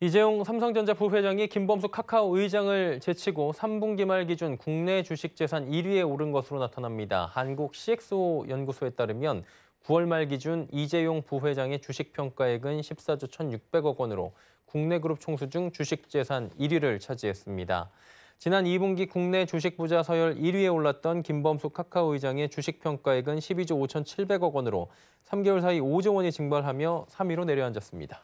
이재용 삼성전자 부회장이 김범수 카카오 의장을 제치고 3분기 말 기준 국내 주식 재산 1위에 오른 것으로 나타납니다. 한국 CXO 연구소에 따르면 9월 말 기준 이재용 부회장의 주식 평가액은 14조 1,600억 원으로 국내 그룹 총수 중 주식 재산 1위를 차지했습니다. 지난 2분기 국내 주식 부자 서열 1위에 올랐던 김범수 카카오 의장의 주식 평가액은 12조 5,700억 원으로 3개월 사이 5조 원이 증발하며 3위로 내려앉았습니다.